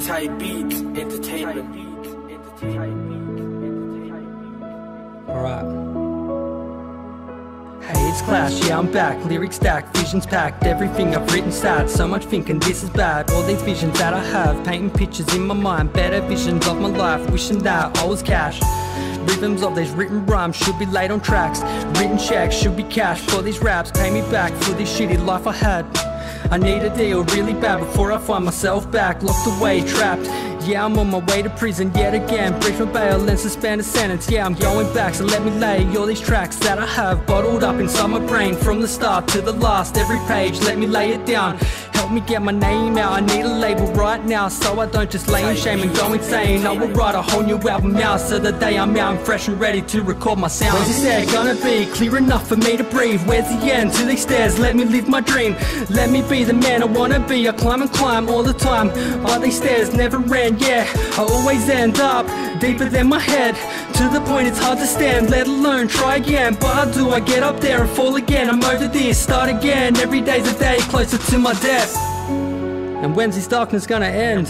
Type Beats Entertainment. Alright. Hey, it's KLASO, yeah, I'm back. Lyrics stacked, visions packed. Everything I've written sad. So much thinking this is bad. All these visions that I have, painting pictures in my mind. Better visions of my life, wishing that I was cash. Rhythms of these written rhymes should be laid on tracks. Written checks should be cashed for these raps. Pay me back for this shitty life I had. I need a deal really bad before I find myself back locked away, trapped. Yeah, I'm on my way to prison yet again. Breach my bail and suspend a sentence. Yeah, I'm going back, so let me lay all these tracks that I have bottled up inside my brain from the start to the last. Every page, let me lay it down. Help me get my name out. I need a label right now, so I don't just lay in shame and go insane. I will write a whole new album now, so the day I'm out, I'm fresh and ready to record my sound. Where's this air gonna be clear enough for me to breathe? Where's the end to these stairs? Let me live my dream. Let me be the man I wanna be. I climb and climb all the time, but these stairs never end. Yeah, I always end up deeper than my head. To the point it's hard to stand, let alone try again. But I do I get up there and fall again? I'm over this, start again. Every day's a day closer to my death. And when's this darkness gonna end?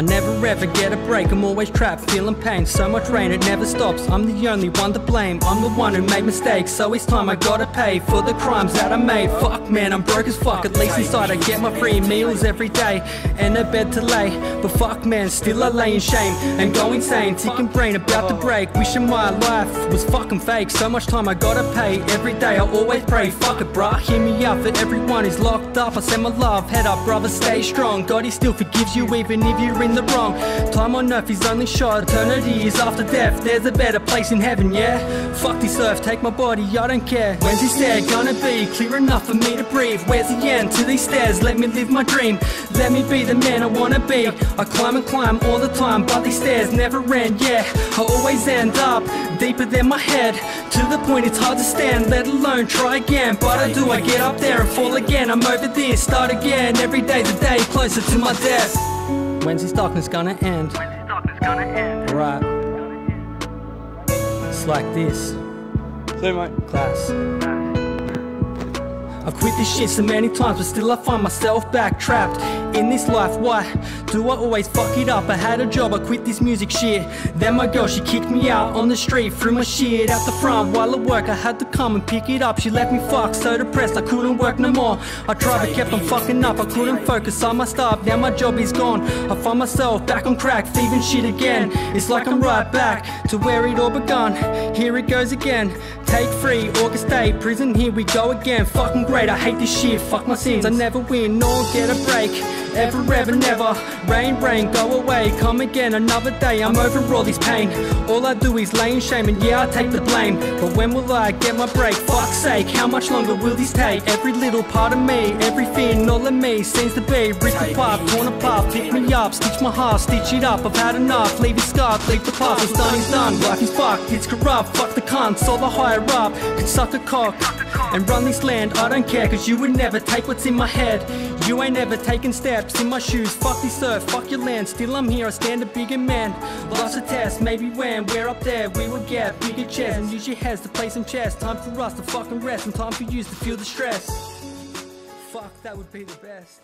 I never ever get a break, I'm always trapped, feeling pain. So much rain, it never stops. I'm the only one to blame. I'm the one who made mistakes, so it's time I gotta pay for the crimes that I made. Fuck man, I'm broke as fuck. At least inside I get my free meals every day and a bed to lay. But fuck man, still I lay in shame and go insane. Ticking brain about to break, wishing my life was fucking fake. So much time I gotta pay every day. I always pray, fuck it, bruh. Hear me out for everyone who's locked up. I send my love, head up, brother, stay strong. God, he still forgives you even if you're in the wrong. Time on earth is only short, eternity is after death. There's a better place in heaven, yeah? Fuck this earth, take my body, I don't care. When's this air gonna be clear enough for me to breathe? Where's the end to these stairs? Let me live my dream. Let me be the man I wanna be. I climb and climb all the time, but these stairs never end, yeah. I always end up deeper than my head. To the point it's hard to stand, let alone try again. But I do, I get up there and fall again. I'm over this, start again. Every day's a day closer to my death. When's this darkness gonna end? Darkness gonna end? Right. It's like this. Say, mate. Class. I've quit this shit so many times, but still I find myself back trapped in this life. Why do I always fuck it up? I had a job, I quit this music shit. Then my girl, she kicked me out on the street, threw my shit out the front while at work. I had to come and pick it up. She left me fucked, so depressed, I couldn't work no more. I tried, but kept on fucking up. I couldn't focus on my stuff. Now my job is gone. I find myself back on crack, thieving shit again. It's like I'm right back to where it all begun. Here it goes again. Take three, August 8, prison, here we go again. Fucking great, I hate this shit, fuck my sins. I never win nor get a break. Ever, ever, never. Rain, rain, go away. Come again another day. I'm over all this pain. All I do is lay in shame, and yeah, I take the blame. But when will I get my break? Fuck's sake, how much longer will this take? Every little part of me, everything, all of me seems to be ripped apart, torn apart. Pick me up, stitch my heart, stitch it up. I've had enough, leave it scarred, leave the past. What's done is done. Life is fucked, it's corrupt. Fuck the cunts, all the higher up can suck a cock and run this land. I don't care, cause you would never take what's in my head. You ain't ever taking steps in my shoes. Fuck this earth, fuck your land. Still I'm here, I stand a bigger man. Lost a test, maybe when we're up there, we will get bigger chests and use your heads to play some chess. Time for us to fucking rest and time for you to feel the stress. Fuck, that would be the best.